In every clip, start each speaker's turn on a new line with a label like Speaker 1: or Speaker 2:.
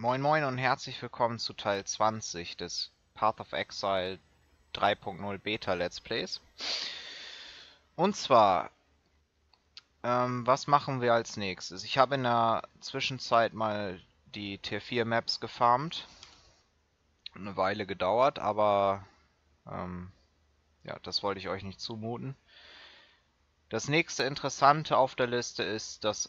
Speaker 1: Moin Moin und herzlich willkommen zu Teil 20 des Path of Exile 3.0 Beta Let's Plays. Und zwar, ähm, was machen wir als nächstes? Ich habe in der Zwischenzeit mal die Tier 4 Maps gefarmt. Eine Weile gedauert, aber ähm, ja, das wollte ich euch nicht zumuten. Das nächste Interessante auf der Liste ist das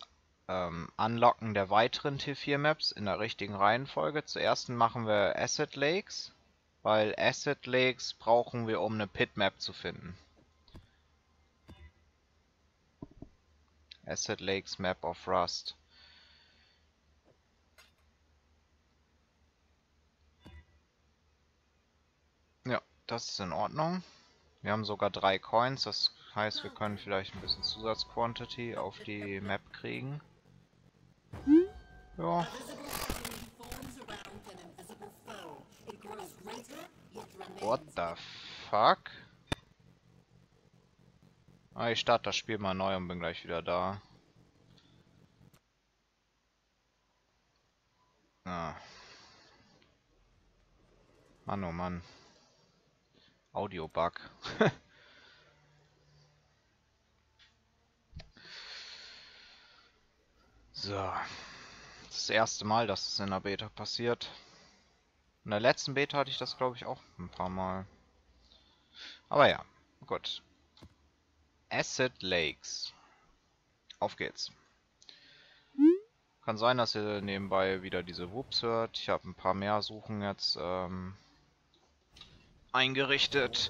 Speaker 1: ähm, Unlocken der weiteren T4-Maps in der richtigen Reihenfolge. Zuerst machen wir Asset Lakes, weil Asset Lakes brauchen wir, um eine Pit-Map zu finden. Asset Lakes Map of Rust. Ja, das ist in Ordnung. Wir haben sogar drei Coins, das heißt, wir können vielleicht ein bisschen Zusatzquantity auf die Map kriegen. Ja. What the fuck? Ah, ich starte das Spiel mal neu und bin gleich wieder da. Ah. Mann, oh Mann. Audio-Bug. So. Das erste Mal, dass es in der Beta passiert. In der letzten Beta hatte ich das, glaube ich, auch ein paar Mal. Aber ja, gut. Acid Lakes. Auf geht's. Kann sein, dass ihr nebenbei wieder diese Whoops hört. Ich habe ein paar mehr Suchen jetzt ähm, eingerichtet.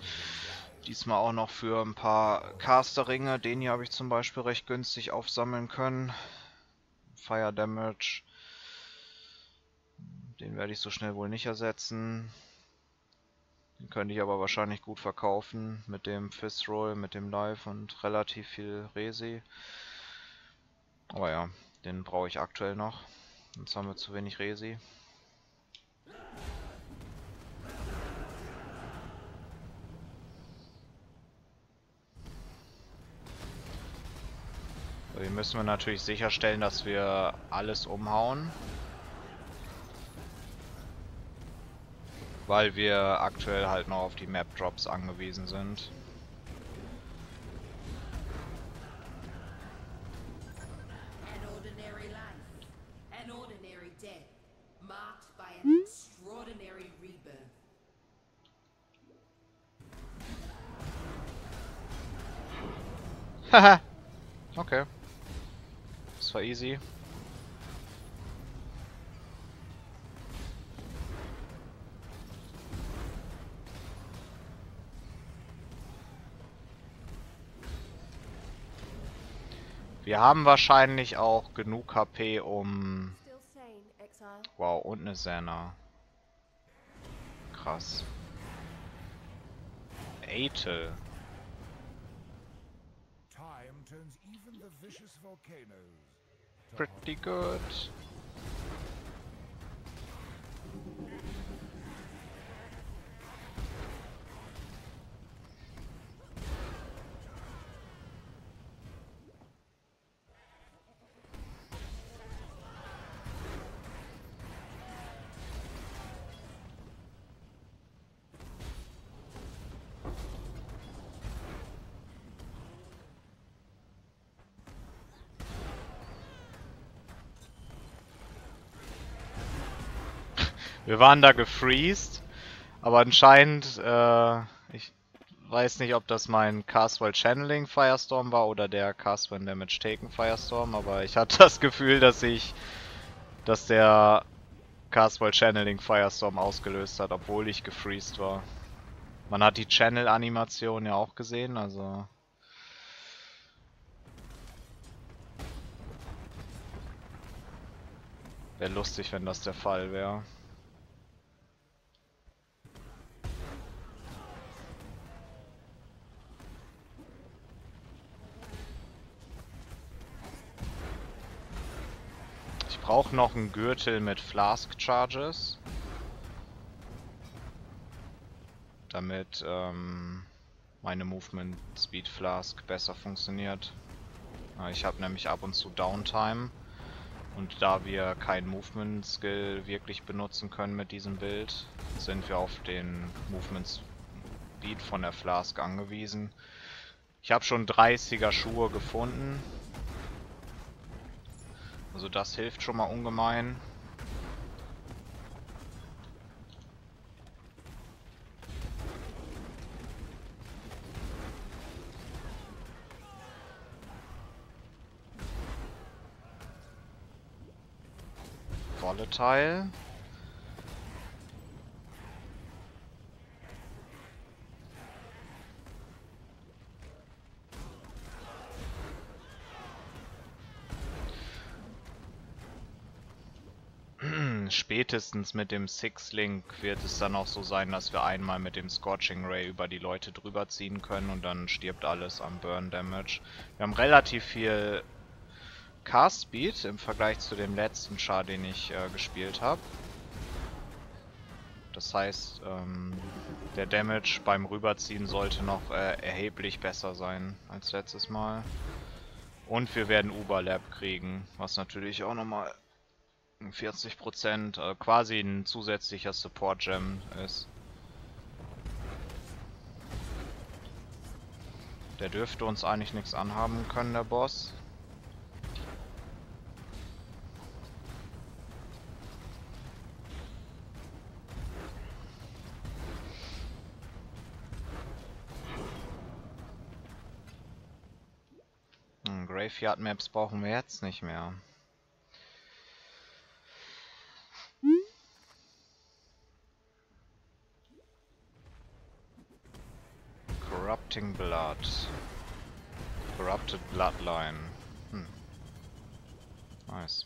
Speaker 1: Diesmal auch noch für ein paar Casterringe. Den hier habe ich zum Beispiel recht günstig aufsammeln können. Fire Damage. Den werde ich so schnell wohl nicht ersetzen. Den könnte ich aber wahrscheinlich gut verkaufen mit dem Fist Roll, mit dem Live und relativ viel Resi. Aber ja, den brauche ich aktuell noch. Sonst haben wir zu wenig Resi. Hier müssen wir natürlich sicherstellen, dass wir alles umhauen. Weil wir aktuell halt noch auf die Map Drops angewiesen sind. Haha. okay. War easy. Wir haben wahrscheinlich auch genug HP, um... Wow, und eine Senna. Krass. Atel. Time turns even the vicious volcanoes pretty good. Wir waren da gefreezed, aber anscheinend, äh, ich weiß nicht, ob das mein Castwell Channeling Firestorm war oder der Castwell Damage Taken Firestorm, aber ich hatte das Gefühl, dass ich, dass der Castwell Channeling Firestorm ausgelöst hat, obwohl ich gefreezed war. Man hat die Channel-Animation ja auch gesehen, also... Wäre lustig, wenn das der Fall wäre. Brauche noch einen Gürtel mit Flask Charges. Damit ähm, meine Movement Speed Flask besser funktioniert. Ich habe nämlich ab und zu Downtime. Und da wir kein Movement Skill wirklich benutzen können mit diesem Bild, sind wir auf den Movement Speed von der Flask angewiesen. Ich habe schon 30er Schuhe gefunden. Also das hilft schon mal ungemein. Volatile. Spätestens mit dem Six-Link wird es dann auch so sein, dass wir einmal mit dem Scorching Ray über die Leute drüber ziehen können und dann stirbt alles am Burn Damage. Wir haben relativ viel Cast Speed im Vergleich zu dem letzten Char, den ich äh, gespielt habe. Das heißt, ähm, der Damage beim Rüberziehen sollte noch äh, erheblich besser sein als letztes Mal. Und wir werden Uberlab kriegen, was natürlich auch nochmal 40% äh, quasi ein zusätzlicher Support Gem ist. Der dürfte uns eigentlich nichts anhaben können, der Boss. Graveyard Maps brauchen wir jetzt nicht mehr. Corrupting Blood. Corrupted Bloodline. Hm. Nice.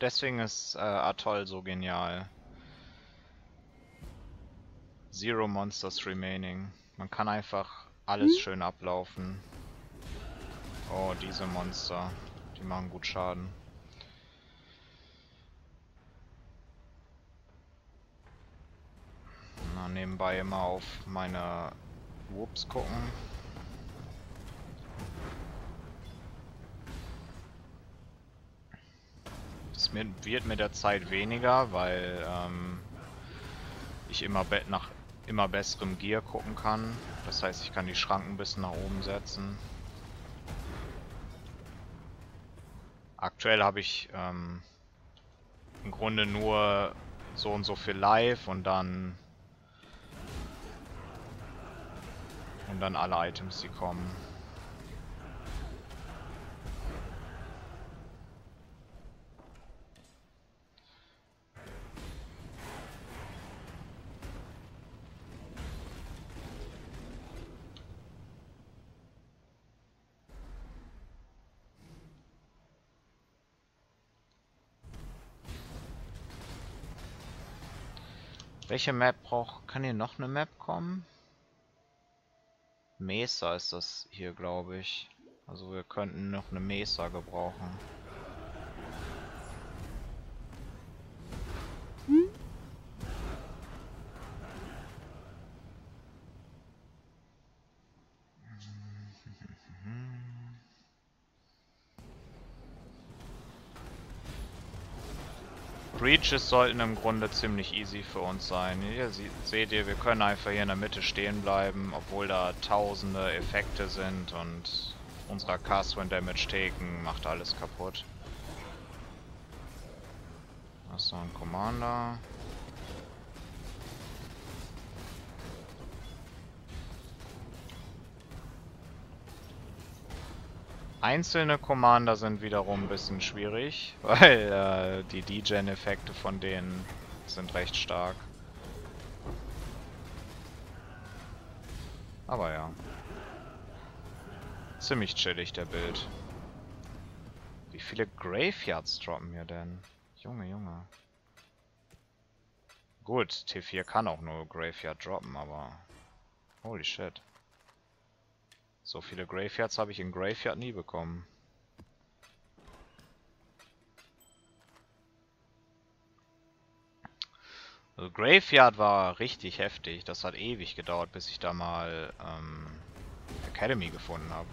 Speaker 1: Deswegen ist äh, Atoll so genial. Zero Monsters remaining. Man kann einfach alles hm? schön ablaufen. Oh, diese Monster. Die machen gut Schaden. Na, nebenbei immer auf meine Whoops gucken. Wird mit der Zeit weniger, weil ähm, ich immer nach immer besserem Gear gucken kann. Das heißt, ich kann die Schranken ein bisschen nach oben setzen. Aktuell habe ich ähm, im Grunde nur so und so viel Live und dann und dann alle Items, die kommen. Welche Map braucht... Kann hier noch eine Map kommen? Mesa ist das hier, glaube ich. Also wir könnten noch eine Mesa gebrauchen. Breaches sollten im Grunde ziemlich easy für uns sein. Hier seht ihr, wir können einfach hier in der Mitte stehen bleiben, obwohl da tausende Effekte sind und unserer Cast when Damage taken macht alles kaputt. Das ist noch ein Commander. Einzelne Commander sind wiederum ein bisschen schwierig, weil äh, die D-Gen-Effekte von denen sind recht stark. Aber ja. Ziemlich chillig der Bild. Wie viele Graveyards droppen wir denn? Junge, Junge. Gut, T4 kann auch nur Graveyard droppen, aber... Holy shit. So viele Graveyards habe ich in Graveyard nie bekommen. Also Graveyard war richtig heftig. Das hat ewig gedauert, bis ich da mal ähm, Academy gefunden habe.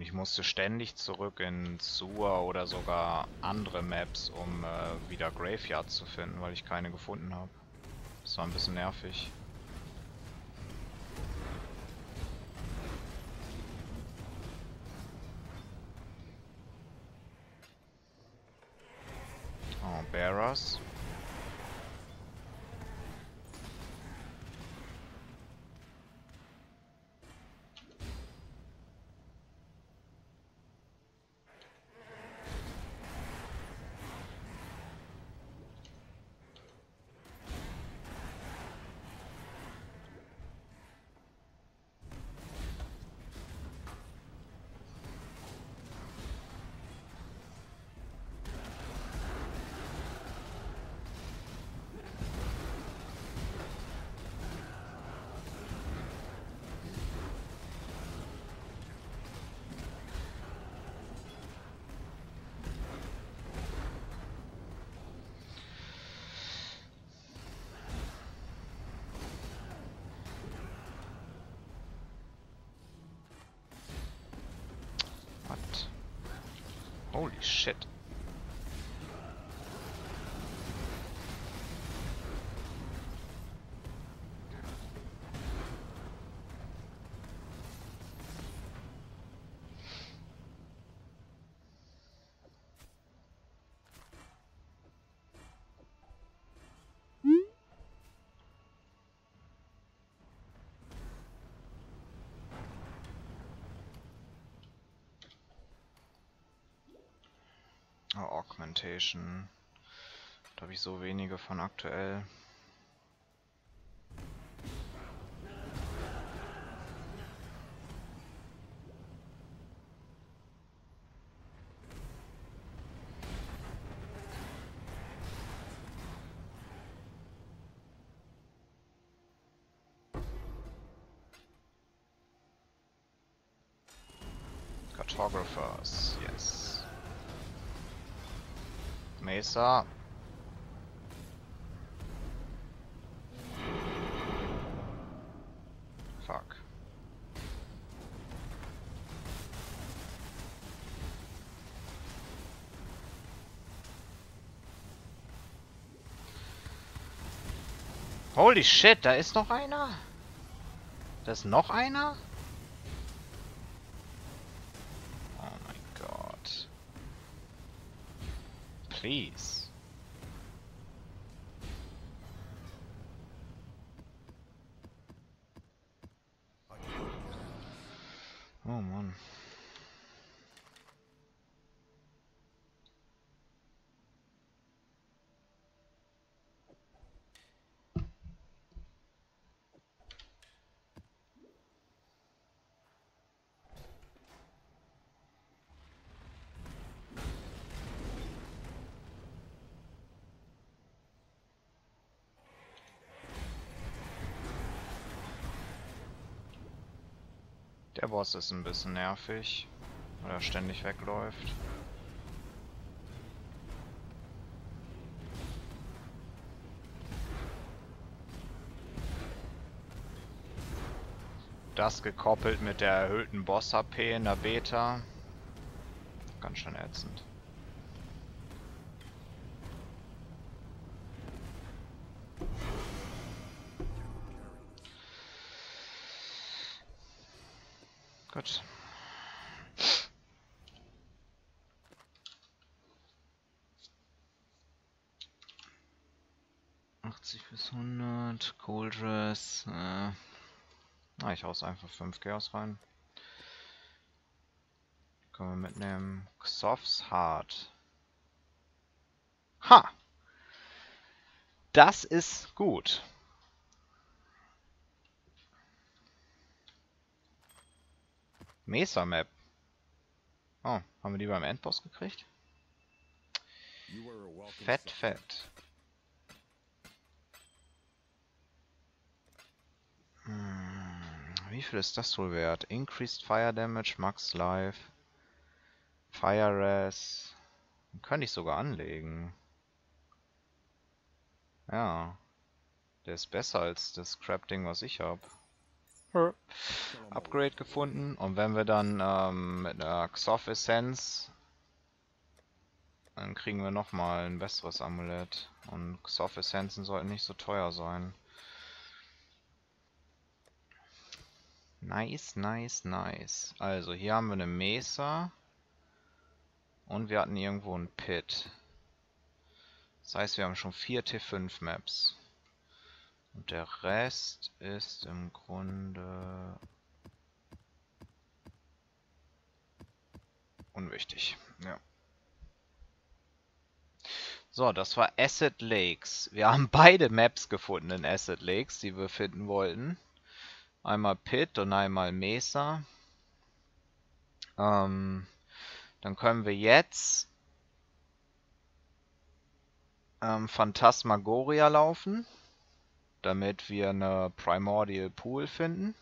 Speaker 1: Und ich musste ständig zurück in Sewer oder sogar andere Maps, um äh, wieder Graveyard zu finden, weil ich keine gefunden habe. Das war ein bisschen nervig. Oh, Bearers. Holy shit. Augmentation. Da habe ich so wenige von aktuell. Cartographers, Mesa. Fuck. Holy shit, da ist noch einer? Da ist noch einer? please. Oh man. Der Boss ist ein bisschen nervig, weil er ständig wegläuft. Das gekoppelt mit der erhöhten Boss-HP in der Beta. Ganz schön ätzend. Gut. 80 bis 100, Cool Dress, äh, na, ich hau's einfach 5 Chaos rein. Können wir mitnehmen. Xoffs Heart. Ha! Das ist gut. Mesa Map. Oh, haben wir die beim Endboss gekriegt? Fett, fett. Hm, wie viel ist das wohl wert? Increased Fire Damage, Max Life, Fire Res. Könnte ich sogar anlegen. Ja. Der ist besser als das Crap-Ding, was ich habe. Upgrade gefunden. Und wenn wir dann ähm, mit einer Xoff Essenz dann kriegen wir nochmal ein besseres Amulett. Und Xoff Essenzen sollten nicht so teuer sein. Nice, nice, nice. Also, hier haben wir eine Mesa. Und wir hatten irgendwo ein Pit. Das heißt, wir haben schon vier T5 Maps. Und der Rest ist im Grunde unwichtig. Ja. So, das war Acid Lakes. Wir haben beide Maps gefunden in Acid Lakes, die wir finden wollten. Einmal Pit und einmal Mesa. Ähm, dann können wir jetzt ähm, Phantasmagoria laufen, damit wir eine Primordial Pool finden.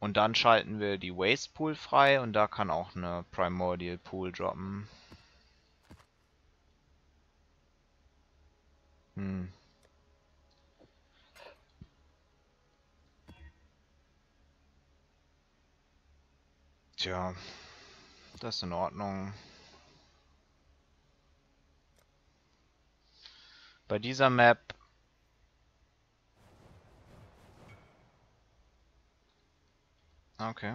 Speaker 1: Und dann schalten wir die Waste Pool frei und da kann auch eine Primordial Pool droppen. Hm. Tja, das ist in Ordnung. Bei dieser Map Okay.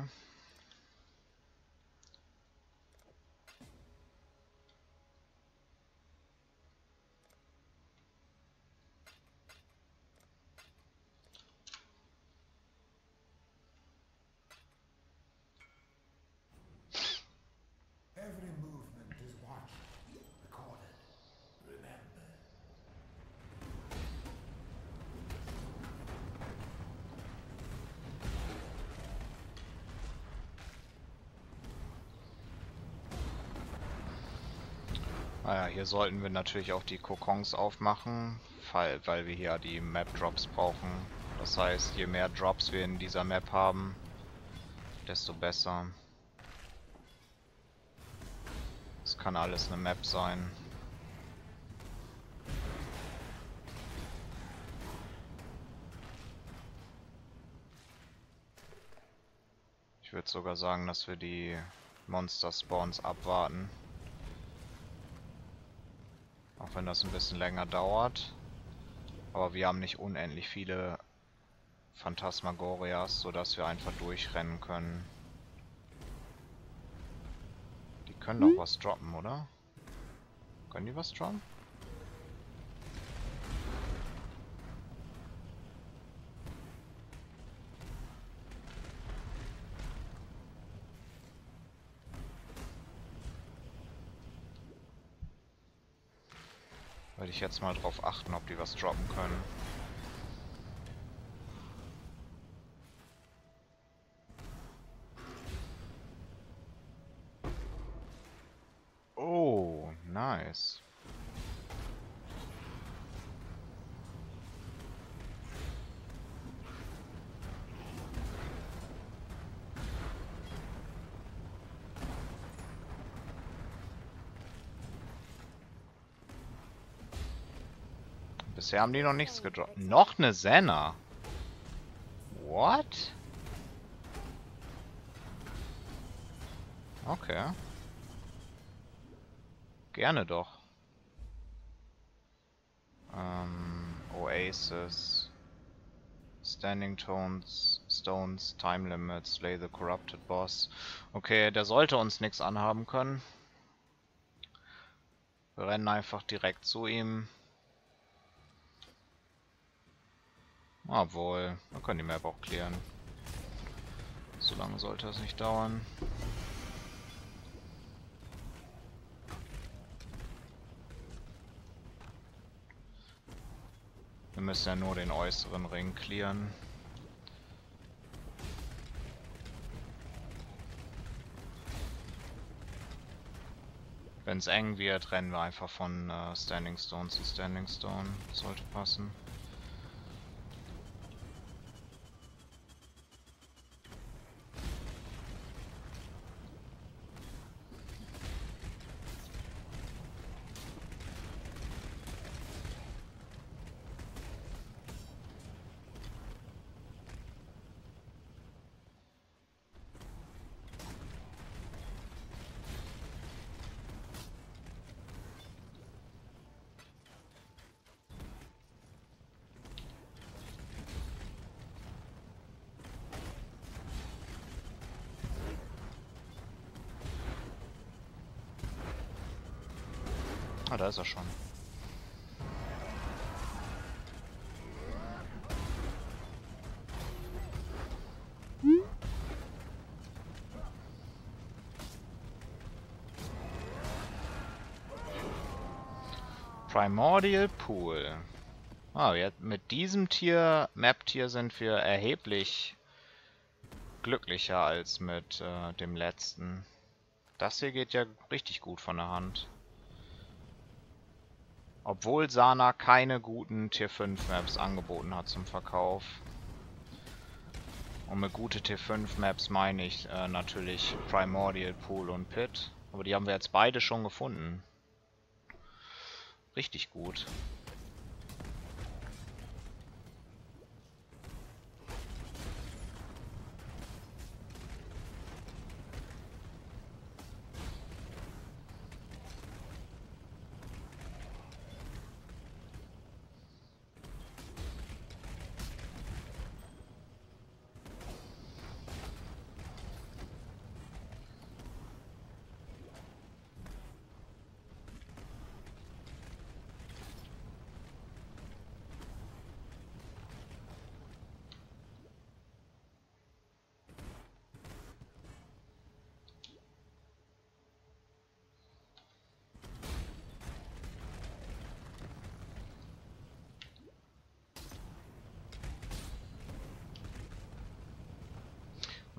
Speaker 1: Hier sollten wir natürlich auch die Kokons aufmachen, weil, weil wir hier die Map-Drops brauchen. Das heißt, je mehr Drops wir in dieser Map haben, desto besser. Es kann alles eine Map sein. Ich würde sogar sagen, dass wir die Monster-Spawns abwarten. Auch wenn das ein bisschen länger dauert. Aber wir haben nicht unendlich viele Phantasmagorias, sodass wir einfach durchrennen können. Die können doch was droppen, oder? Können die was droppen? Werde ich jetzt mal drauf achten, ob die was droppen können. Oh, nice. Bisher haben die noch nichts gedroppt. Noch eine Senna. What? Okay. Gerne doch. Ähm, Oasis. Standing Tones, Stones, Time Limits, Slay the Corrupted Boss. Okay, der sollte uns nichts anhaben können. Wir rennen einfach direkt zu ihm. Obwohl, wir können die Map auch klären. So lange sollte es nicht dauern. Wir müssen ja nur den äußeren Ring klären. Wenn es eng wird, rennen wir einfach von äh, Standing Stone zu Standing Stone. Sollte passen. Ah, da ist er schon. Primordial Pool. Ah, jetzt mit diesem Tier, Map-Tier sind wir erheblich glücklicher als mit äh, dem letzten. Das hier geht ja richtig gut von der Hand. Obwohl Sana keine guten Tier 5 Maps angeboten hat zum Verkauf. Und mit gute Tier 5 Maps meine ich äh, natürlich Primordial, Pool und Pit. Aber die haben wir jetzt beide schon gefunden. Richtig gut.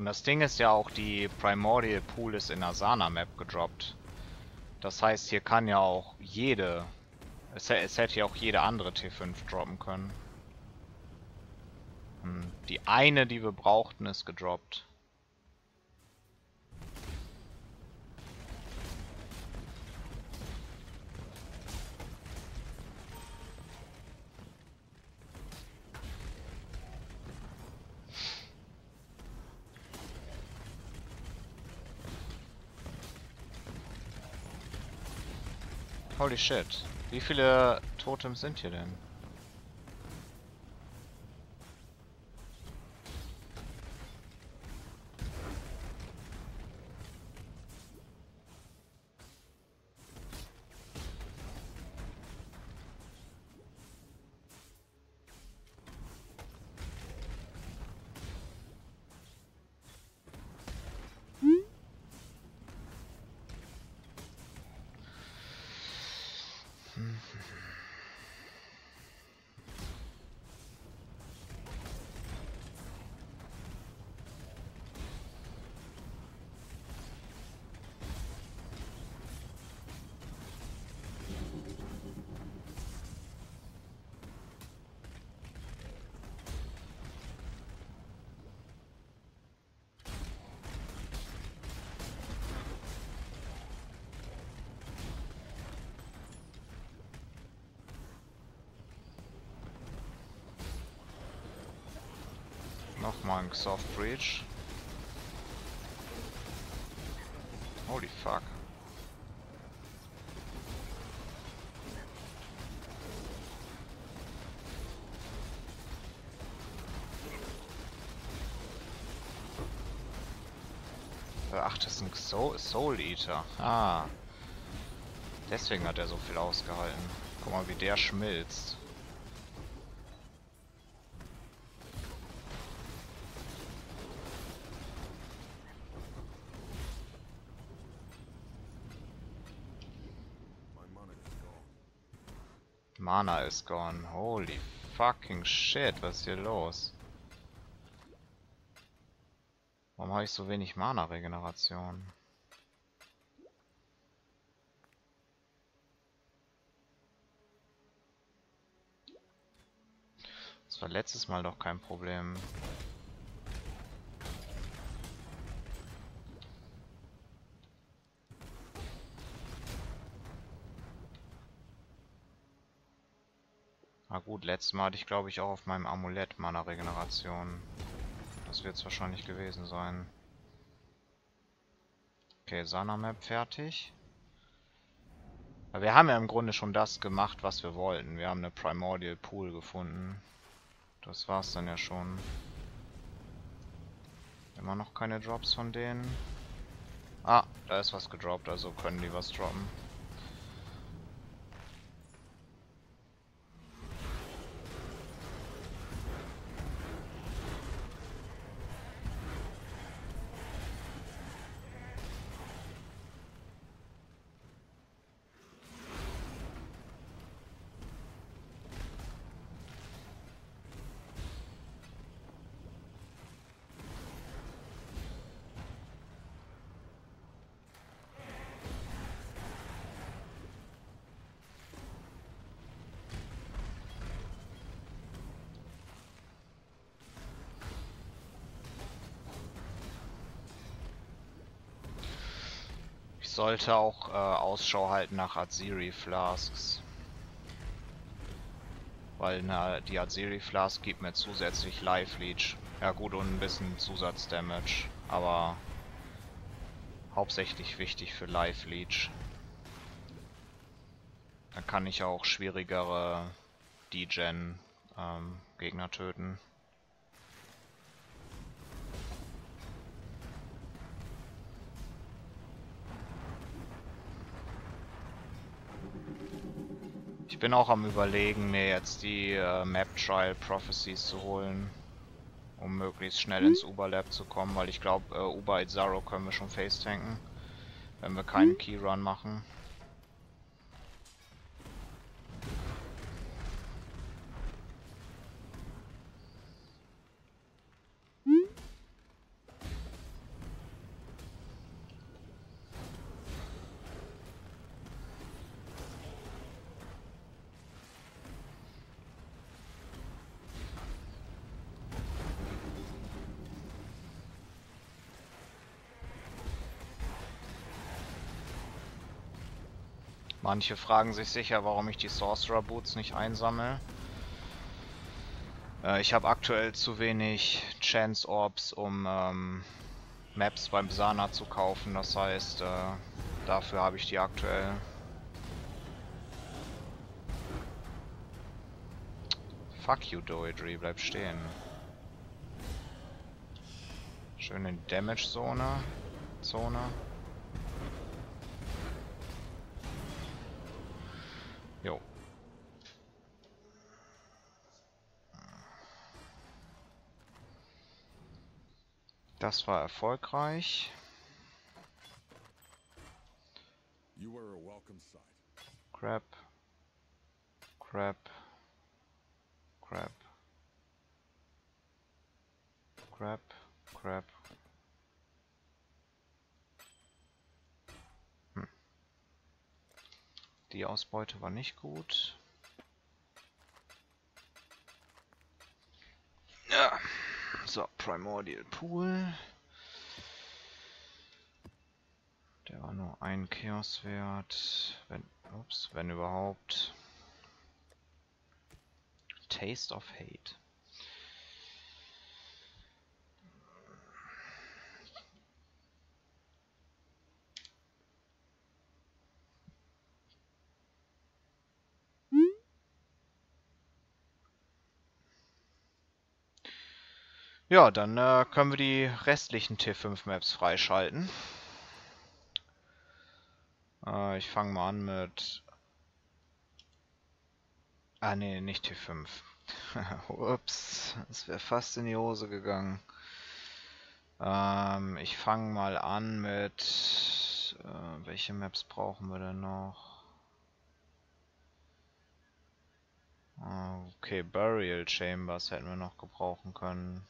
Speaker 1: Und das Ding ist ja auch, die Primordial Pool ist in der Sana Map gedroppt. Das heißt, hier kann ja auch jede... Es, es hätte ja auch jede andere T5 droppen können. Hm, die eine, die wir brauchten, ist gedroppt. Holy shit. Wie viele Totems sind hier denn? Nochmal ein Soft Breach. Holy fuck. Ach, das ist ein Soul, Soul Eater. Ah. Deswegen hat er so viel ausgehalten. Guck mal, wie der schmilzt. Mana is gone. Holy fucking shit, was ist hier los? Warum habe ich so wenig Mana-Regeneration? Das war letztes Mal doch kein Problem. Na gut, letztes Mal hatte ich glaube ich auch auf meinem Amulett Mana-Regeneration. Das wird es wahrscheinlich gewesen sein. Okay, Sana-Map fertig. Wir haben ja im Grunde schon das gemacht, was wir wollten. Wir haben eine Primordial Pool gefunden. Das war's dann ja schon. Immer noch keine Drops von denen. Ah, da ist was gedroppt, also können die was droppen. Sollte auch äh, Ausschau halten nach Aziri Flasks. Weil na, die Aziri Flask gibt mir zusätzlich Life Leech. Ja gut und ein bisschen Zusatzdamage. Aber hauptsächlich wichtig für Life Leech. Dann kann ich auch schwierigere D-Gen ähm, Gegner töten. Bin auch am überlegen, mir jetzt die äh, Map Trial Prophecies zu holen. Um möglichst schnell mhm. ins Uber Lab zu kommen, weil ich glaube, äh, Uber Izaro können wir schon face tanken. Wenn wir keinen mhm. Keyrun machen. Manche fragen sich sicher, warum ich die Sorcerer Boots nicht einsammle. Äh, ich habe aktuell zu wenig Chance Orbs, um ähm, Maps beim Sana zu kaufen. Das heißt, äh, dafür habe ich die aktuell. Fuck you, Doedry, bleib stehen. Schön in die Damage-Zone. Zone. Jo. Das war erfolgreich. Crap. Crap. Crap. Crap. Crap. Die Ausbeute war nicht gut. Ja. So, Primordial Pool. Der war nur ein Chaos-Wert. Wenn, ups, wenn überhaupt. Taste of Hate. Ja, dann äh, können wir die restlichen T5-Maps freischalten. Äh, ich fange mal an mit... Ah ne, nicht T5. Ups, es wäre fast in die Hose gegangen. Ähm, ich fange mal an mit... Äh, welche Maps brauchen wir denn noch? Okay, Burial Chambers hätten wir noch gebrauchen können.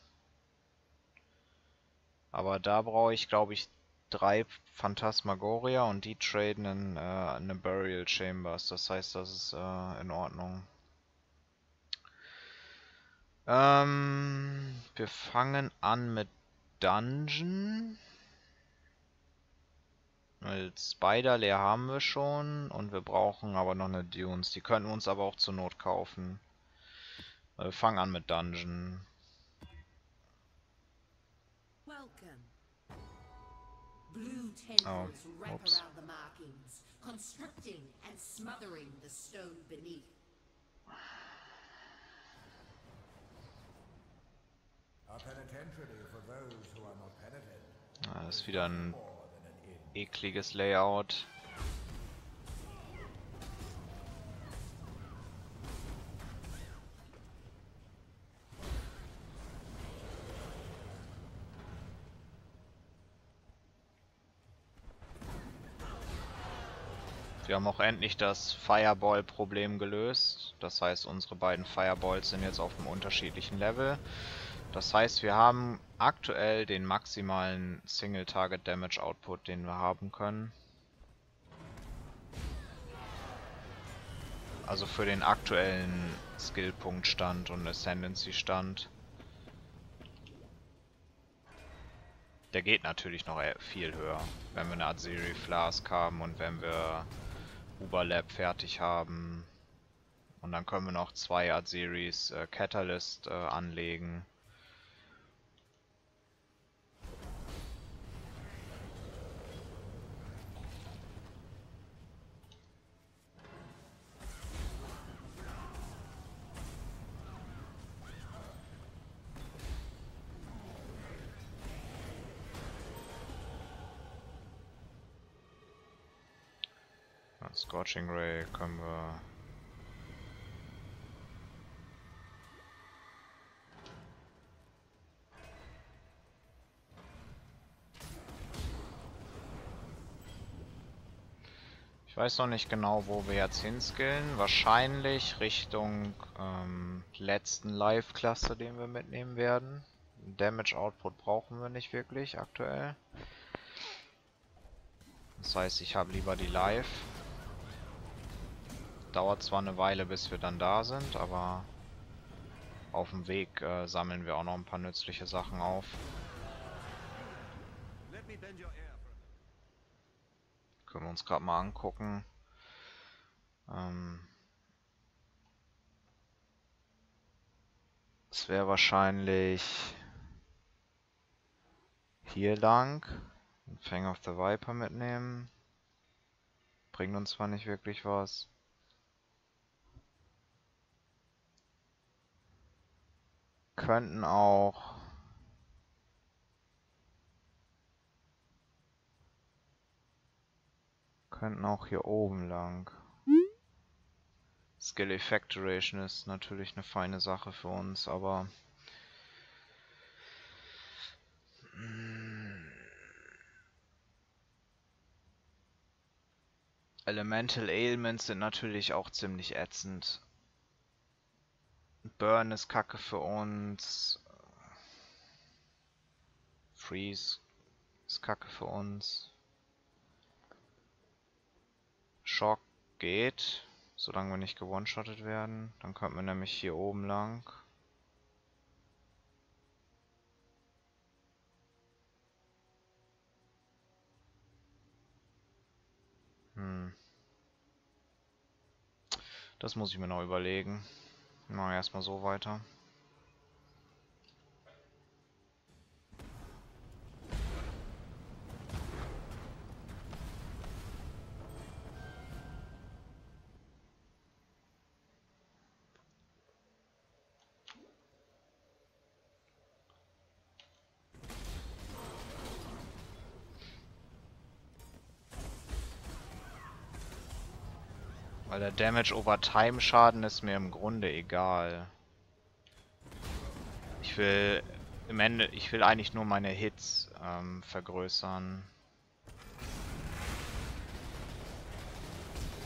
Speaker 1: Aber da brauche ich, glaube ich, drei Phantasmagoria und die traden in äh, eine Burial Chambers. Das heißt, das ist äh, in Ordnung. Ähm, wir fangen an mit Dungeon. Weil Spider leer haben wir schon und wir brauchen aber noch eine Dunes. Die könnten wir uns aber auch zur Not kaufen. Wir fangen an mit Dungeon.
Speaker 2: Blue tendrils oh, wrap oops. around the markings, constricting and smothering the stone beneath.
Speaker 1: A penitentiary for those who are not penitent. Ah, das ist wieder ein ekliges Layout. Wir haben auch endlich das Fireball-Problem gelöst. Das heißt, unsere beiden Fireballs sind jetzt auf einem unterschiedlichen Level. Das heißt, wir haben aktuell den maximalen Single-Target Damage Output, den wir haben können. Also für den aktuellen Skill-Punkt-Stand und Ascendancy-Stand. Der geht natürlich noch viel höher, wenn wir eine Azeri Flask haben und wenn wir Uberlab fertig haben. Und dann können wir noch zwei Art Series äh, Catalyst äh, anlegen. Scorching Ray können wir... Ich weiß noch nicht genau, wo wir jetzt hinskillen. Wahrscheinlich Richtung ähm, letzten Live-Klasse, den wir mitnehmen werden. Damage Output brauchen wir nicht wirklich aktuell. Das heißt, ich habe lieber die Live. Dauert zwar eine Weile, bis wir dann da sind, aber auf dem Weg äh, sammeln wir auch noch ein paar nützliche Sachen auf. Können wir uns gerade mal angucken. Ähm es wäre wahrscheinlich hier lang. Fang of the Viper mitnehmen. Bringt uns zwar nicht wirklich was. Könnten auch könnten auch hier oben lang. Skill Effect Duration ist natürlich eine feine Sache für uns, aber Elemental Ailments sind natürlich auch ziemlich ätzend. Burn ist kacke für uns. Freeze ist kacke für uns. Shock geht, solange wir nicht gewone-shottet werden. Dann könnten wir nämlich hier oben lang. Hm. Das muss ich mir noch überlegen. Machen wir erstmal so weiter. Der Damage over Time Schaden ist mir im Grunde egal. Ich will im Ende, ich will eigentlich nur meine Hits ähm, vergrößern.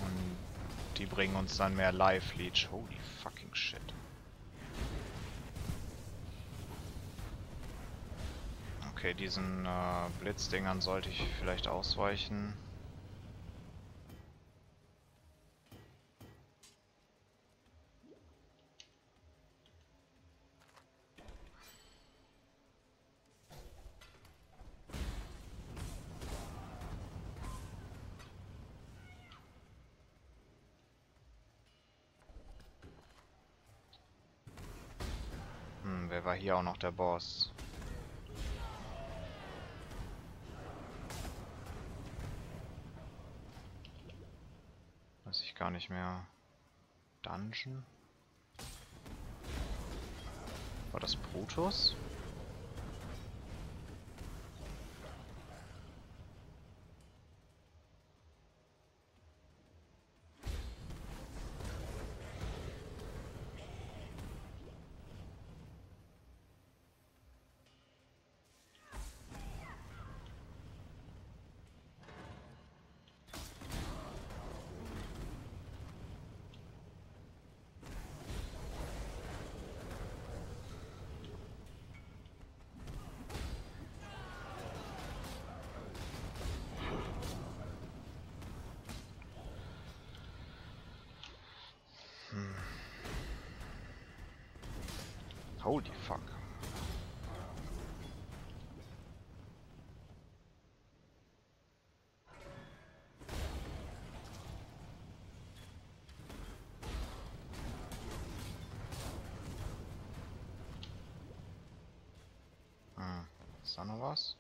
Speaker 1: Und die bringen uns dann mehr Life Leech. Holy fucking shit. Okay, diesen äh, Blitzdingern sollte ich vielleicht ausweichen. Hier auch noch der Boss? Weiß ich gar nicht mehr. Dungeon? War das Brutus? Holy fuck. Hm. Ist da noch was?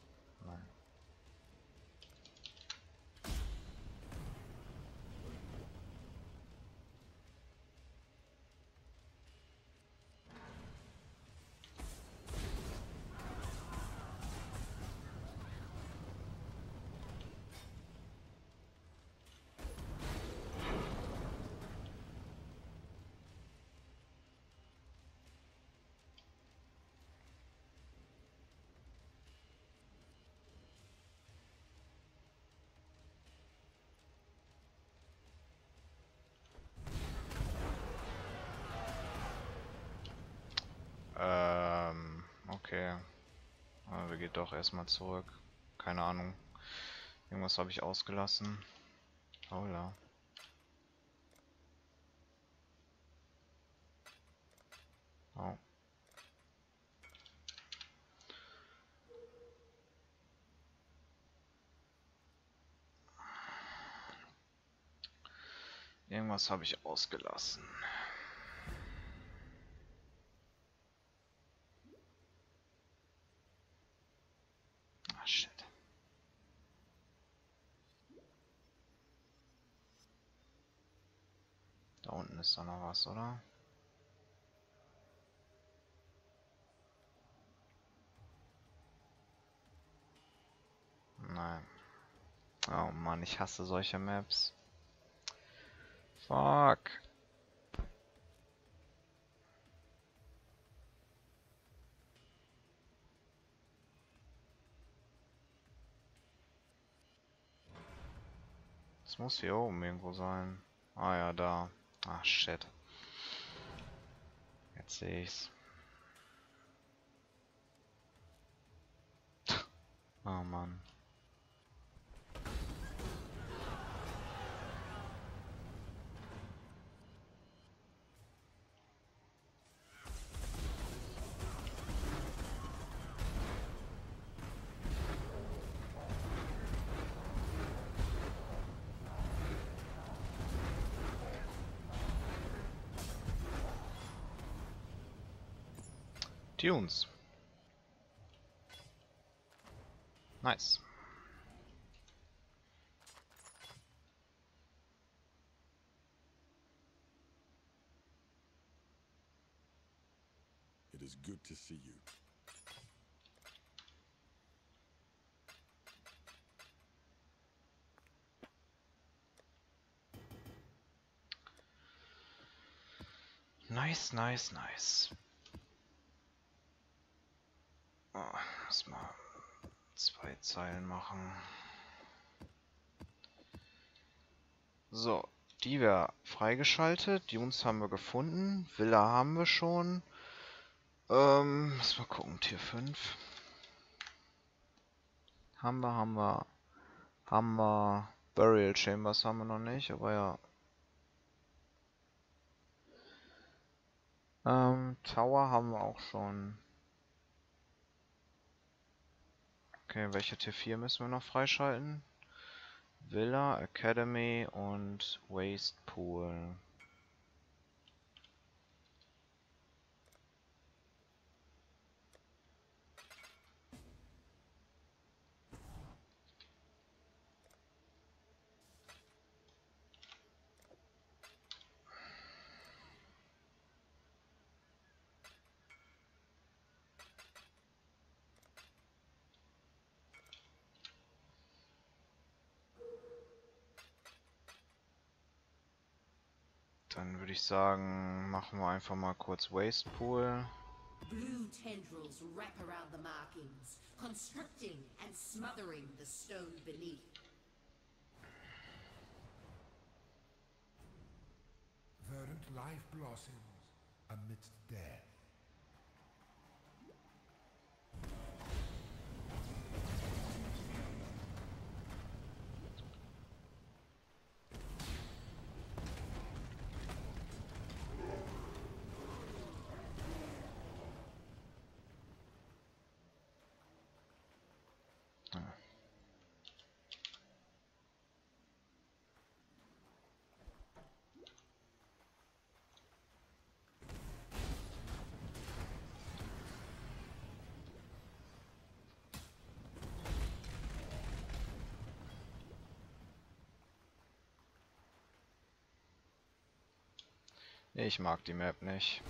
Speaker 1: Okay. Aber wir gehen doch erstmal zurück. Keine Ahnung. Irgendwas habe ich ausgelassen. Hola. Oh. Irgendwas habe ich ausgelassen. Ah, shit. Da unten ist doch noch was, oder? Nein. Oh Mann, ich hasse solche Maps. Fuck. Es muss hier oben irgendwo sein. Ah ja, da. Ah, shit. Jetzt sehe ich's. Oh Mann. Tunes. Nice.
Speaker 3: It is good to see you.
Speaker 1: Nice, nice, nice. Oh, muss mal zwei Zeilen machen. So, die wäre freigeschaltet. Dunes haben wir gefunden. Villa haben wir schon. Ähm, müssen wir gucken. Tier 5. Haben wir, haben wir. Haben wir. Burial Chambers haben wir noch nicht, aber ja. Ähm, Tower haben wir auch schon. Okay, welche Tier 4 müssen wir noch freischalten? Villa, Academy und Waste Pool. Dann würde ich sagen, machen wir einfach mal kurz Waste Pool.
Speaker 2: Blue tendrils wrap around the markings, constricting and smothering the stone beneath.
Speaker 3: Verdant life blossoms amidst death.
Speaker 1: Ich mag die Map nicht.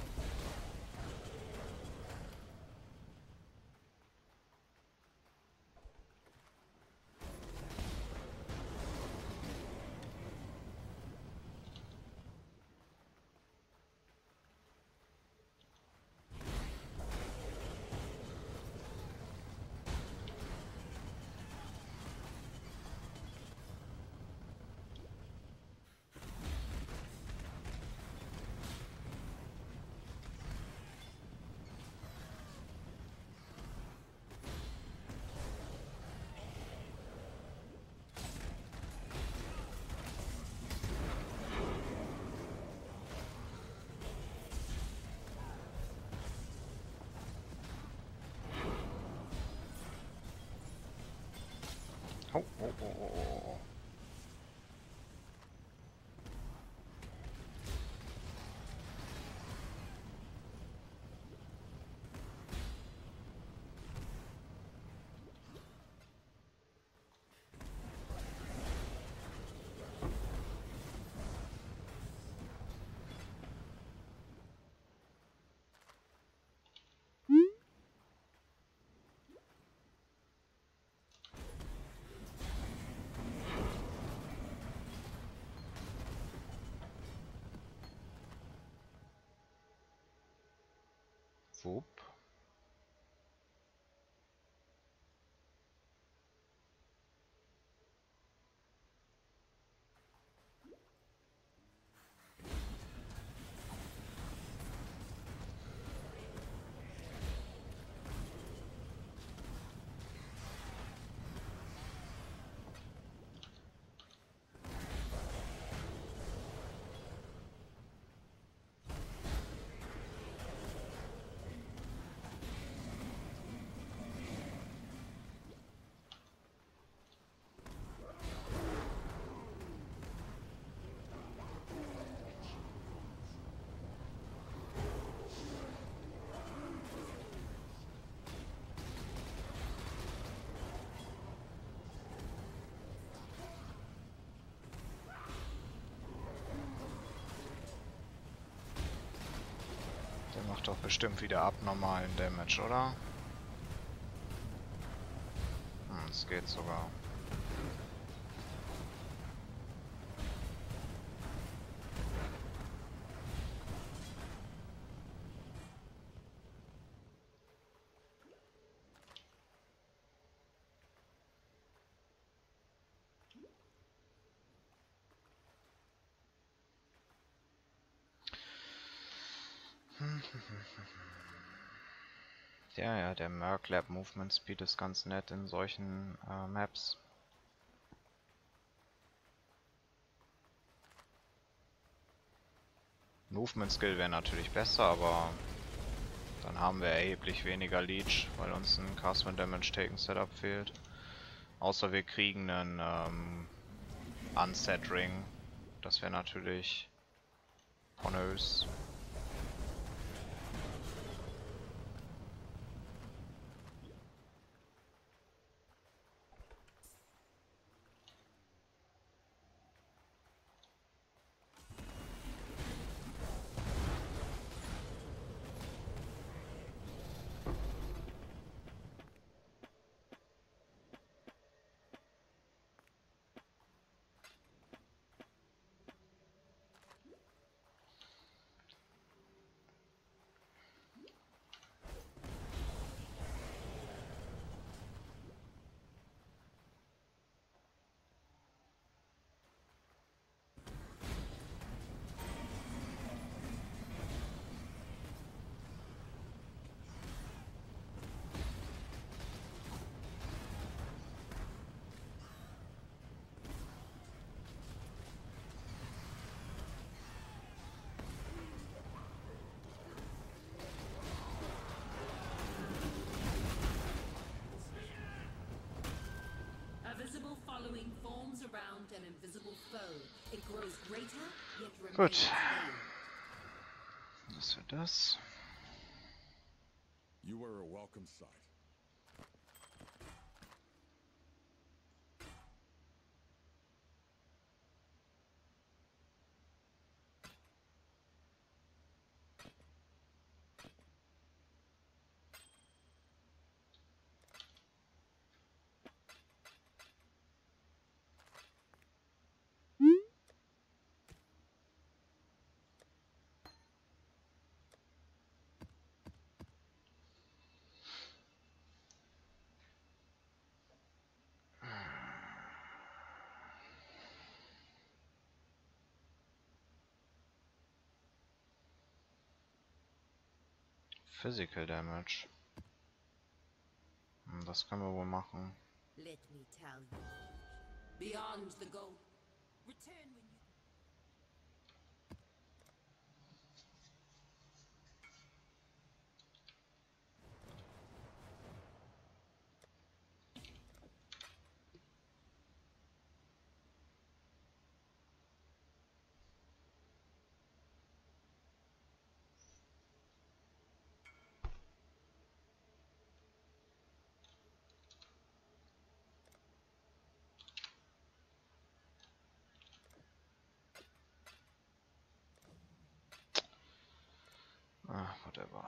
Speaker 1: Oh, oh, oh, oh, oh, oh. Wupp. Der macht doch bestimmt wieder abnormalen Damage, oder? Hm, es geht sogar. Ja, ja, der Merc Lab Movement Speed ist ganz nett in solchen äh, Maps. Movement Skill wäre natürlich besser, aber dann haben wir erheblich weniger Leech, weil uns ein Castman Damage Taken Setup fehlt. Außer wir kriegen einen ähm, Unset Ring. Das wäre natürlich honors. Gut. Das wird das.
Speaker 4: You are a welcome sight.
Speaker 1: Physical Damage. Hm, Das können wir wohl machen.
Speaker 2: Let me tell you. Beyond the goal. Return
Speaker 1: Ah, whatever.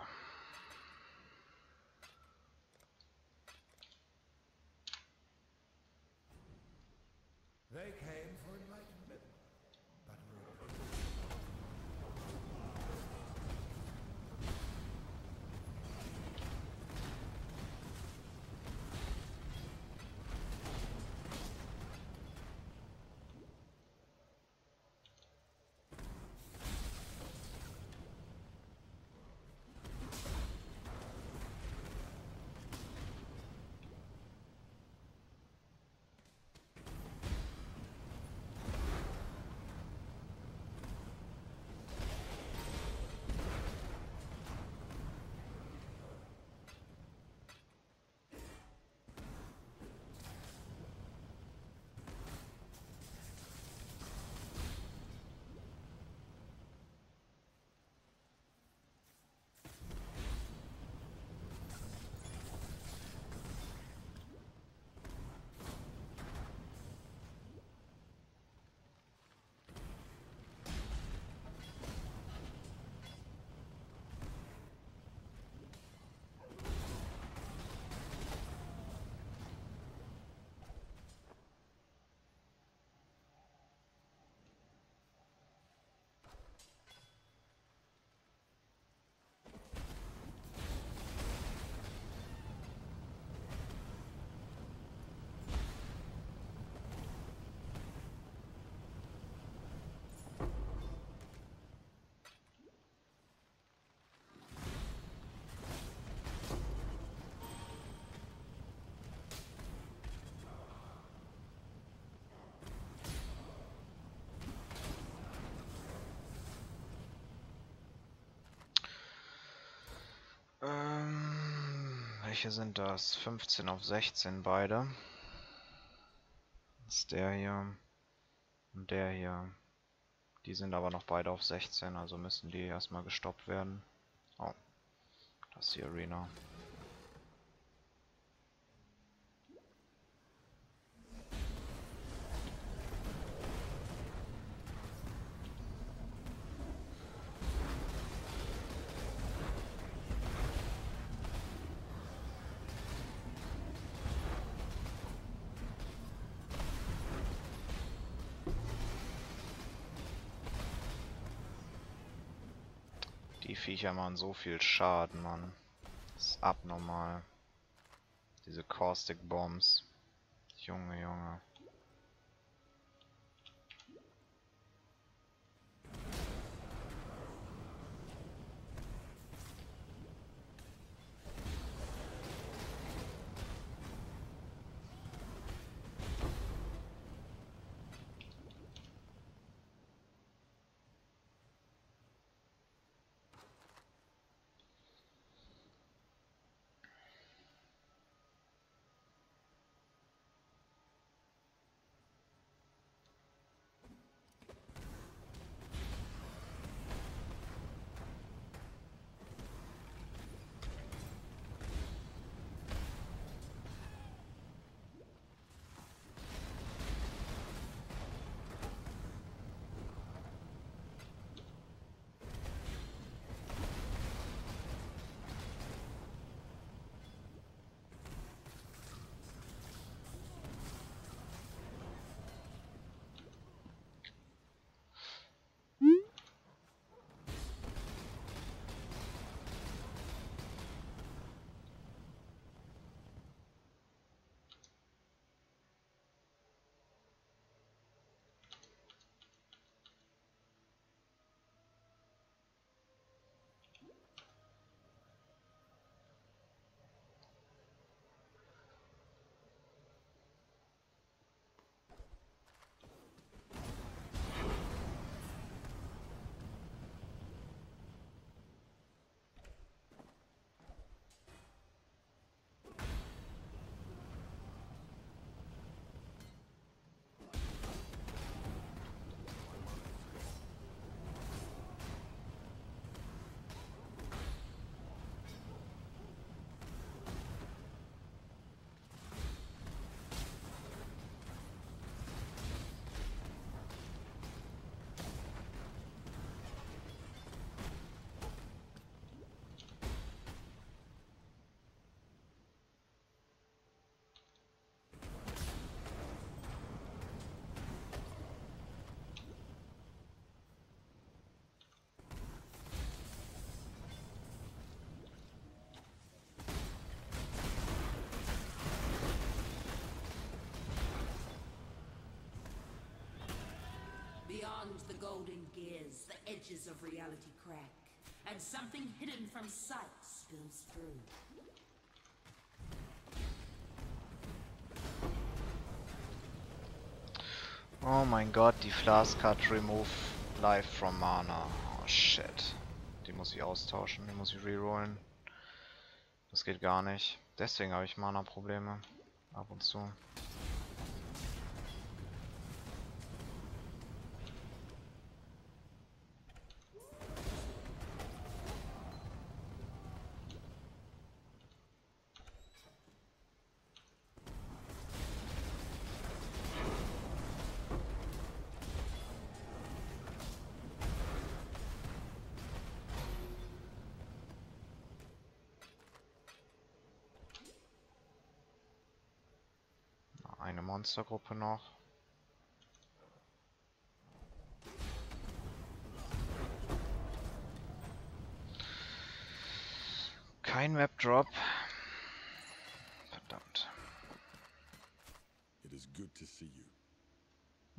Speaker 1: Welche sind das? 15 auf 16 beide. Das ist der hier und der hier. Die sind aber noch beide auf 16, also müssen die erstmal gestoppt werden. Oh, das ist die Arena. Viecher machen so viel Schaden, Mann. Das ist abnormal. Diese Caustic Bombs. Junge, Junge.
Speaker 2: Golden gears, the edges of reality crack, and something hidden from sight spills through.
Speaker 1: Oh mein Gott, die Flask hat Remove Life from Mana. Oh shit. Die muss ich austauschen, die muss ich rerollen. Das geht gar nicht. Deswegen habe ich Mana-Probleme. Ab und zu. Eine Monstergruppe noch. Kein Map Drop. Verdammt.
Speaker 4: It is good to see you.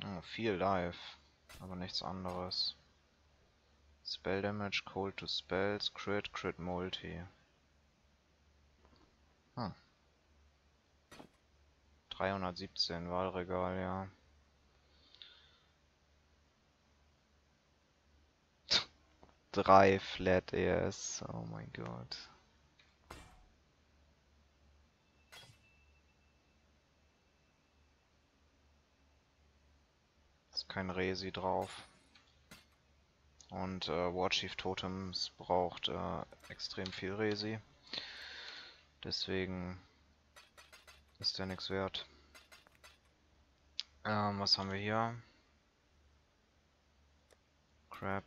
Speaker 1: Oh, viel Life, aber nichts anderes. Spell Damage, Cold to Spells, Crit, Crit Multi. Hm dreihundertsiebzehn Wahlregal, ja. Drei Flat ES, oh mein Gott. Ist kein Resi drauf. Und äh, Warchief Totems braucht äh, extrem viel Resi. Deswegen ist der nichts wert. Ähm, was haben wir hier? Crap.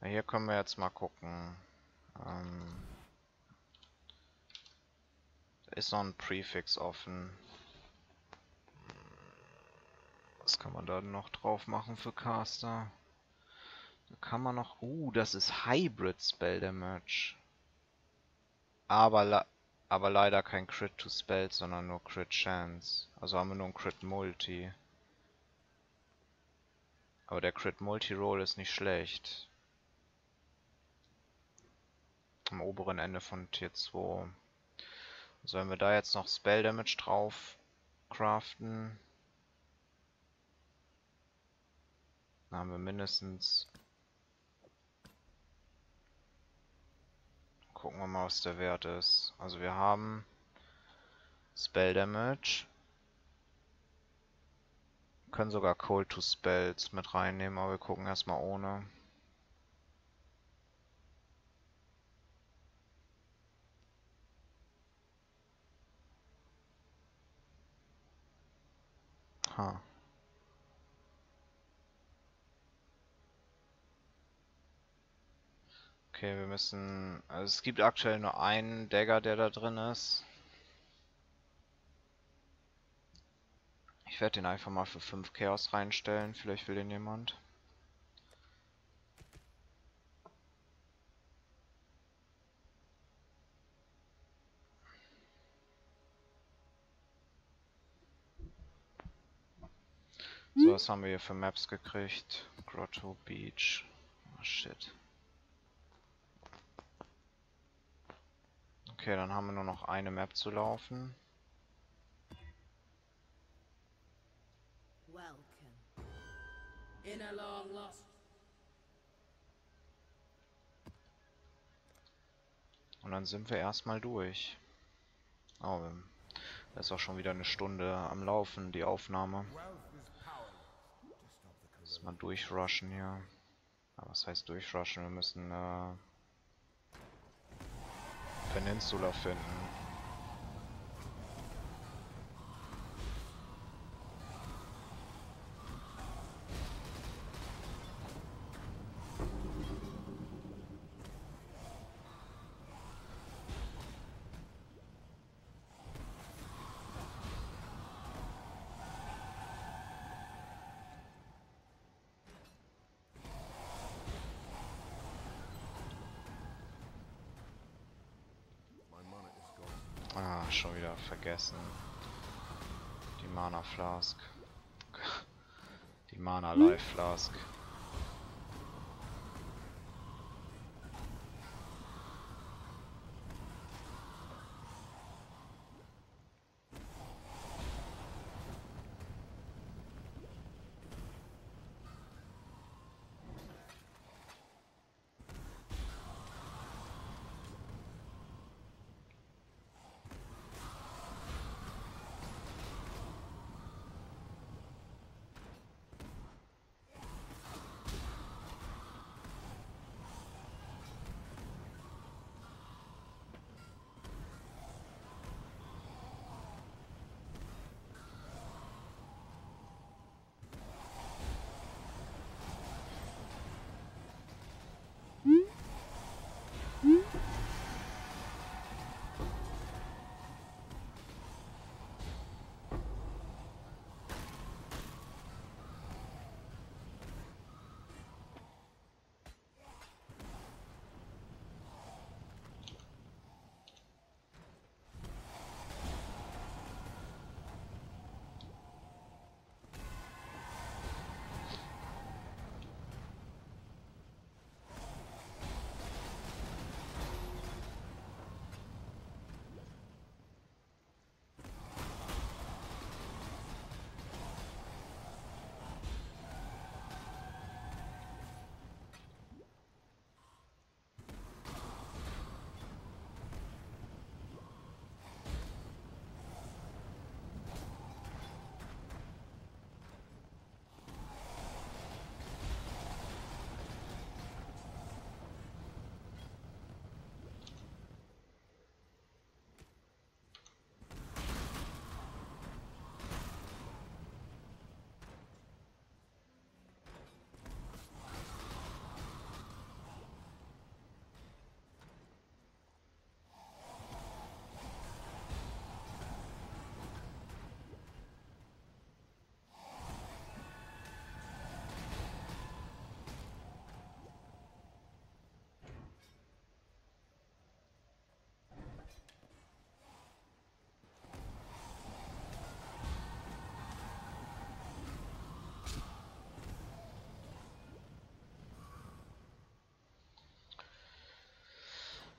Speaker 1: Ja, hier können wir jetzt mal gucken. Ähm, ist noch ein Prefix offen. Was kann man da noch drauf machen für Caster? Da kann man noch... Uh, das ist Hybrid Spell Damage. Aber, aber leider kein Crit to Spell, sondern nur Crit Chance. Also haben wir nur ein Crit Multi. Aber der Crit Multi Roll ist nicht schlecht. Am oberen Ende von Tier 2. Sollen wir da jetzt noch Spell Damage drauf craften? Dann haben wir mindestens Gucken wir mal, was der Wert ist. Also wir haben Spell Damage. können sogar Cold to Spells mit reinnehmen, aber wir gucken erstmal ohne. Ha. Okay, wir müssen... Also es gibt aktuell nur einen Dagger, der da drin ist. Ich werde den einfach mal für 5 Chaos reinstellen. Vielleicht will den jemand. So, was haben wir hier für Maps gekriegt? Grotto Beach. Oh shit. Okay, dann haben wir nur noch eine Map zu laufen. Und dann sind wir erstmal durch. Oh, da ist auch schon wieder eine Stunde am Laufen, die Aufnahme. Lass mal durchrushen hier. Aber was heißt durchrushen? Wir müssen äh, Peninsula finden. Schon wieder vergessen. Die Mana Flask. Die Mana Life Flask.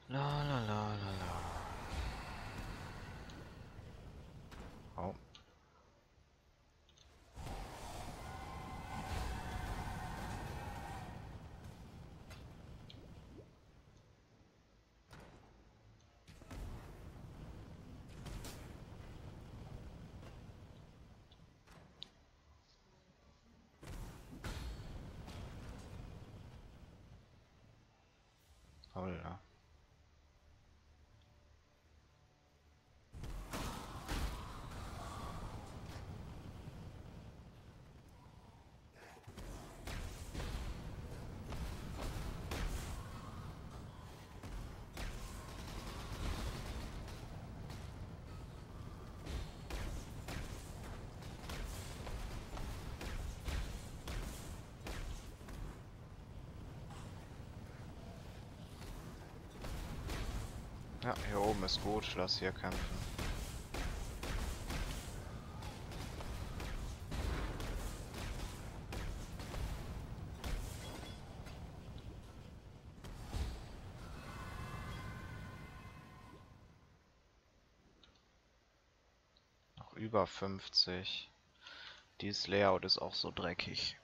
Speaker 1: 啦啦啦啦啦。好。好冷啊。Ja, hier oben ist gut, lass hier kämpfen. Noch über 50. Dieses Layout ist auch so dreckig.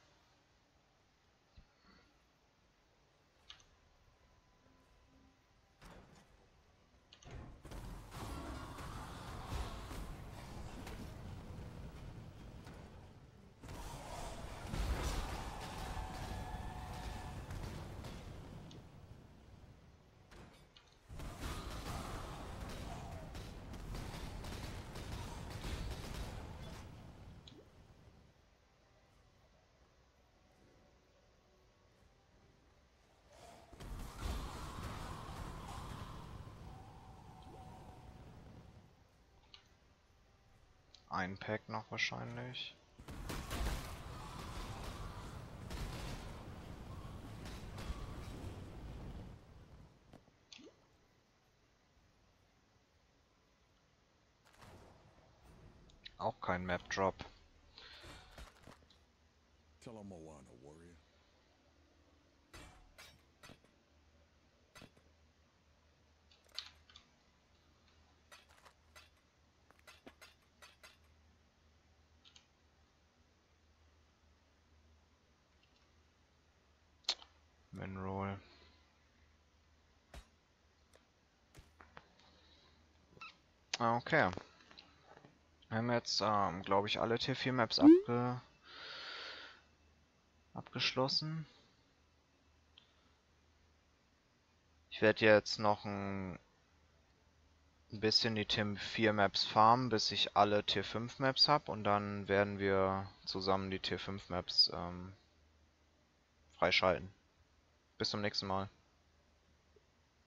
Speaker 1: Ein Pack noch wahrscheinlich. Auch kein Map Drop. Okay. Wir haben jetzt, ähm, glaube ich, alle Tier 4 Maps abge abgeschlossen. Ich werde jetzt noch ein bisschen die Tier 4 Maps farmen, bis ich alle Tier 5 Maps habe und dann werden wir zusammen die Tier 5 Maps ähm, freischalten. Bis zum nächsten Mal.